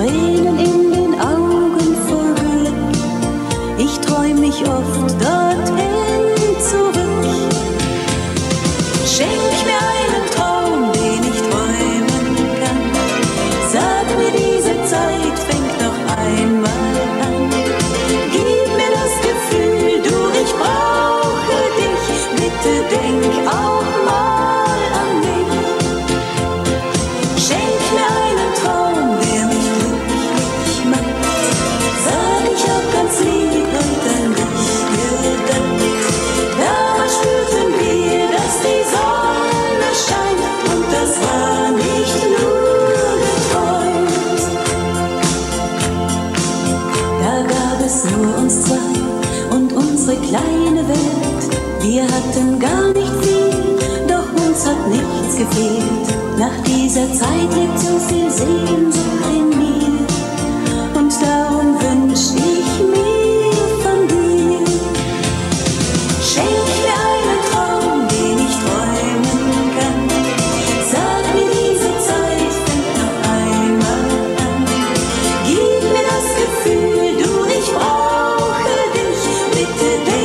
rire. nur uns zwei und unsere kleine Welt. Wir hatten gar nicht viel, doch uns hat nichts gefehlt. Nach dieser Zeit lebt so viel Sehnsucht it today.